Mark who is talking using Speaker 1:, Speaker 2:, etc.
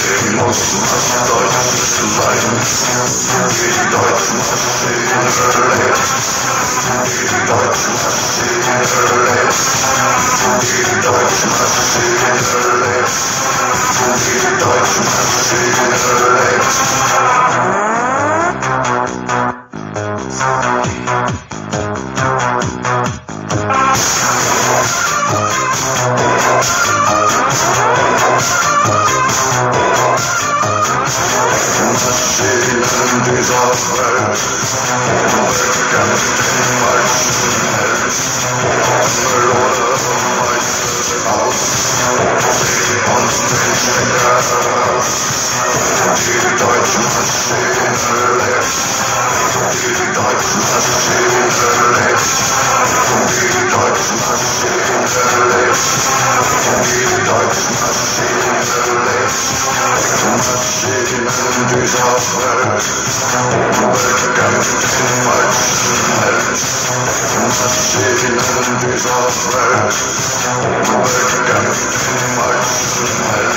Speaker 1: Wir mussten als Deutsche zu leiden. die Deutschen sind verletzt. March, March, March, March.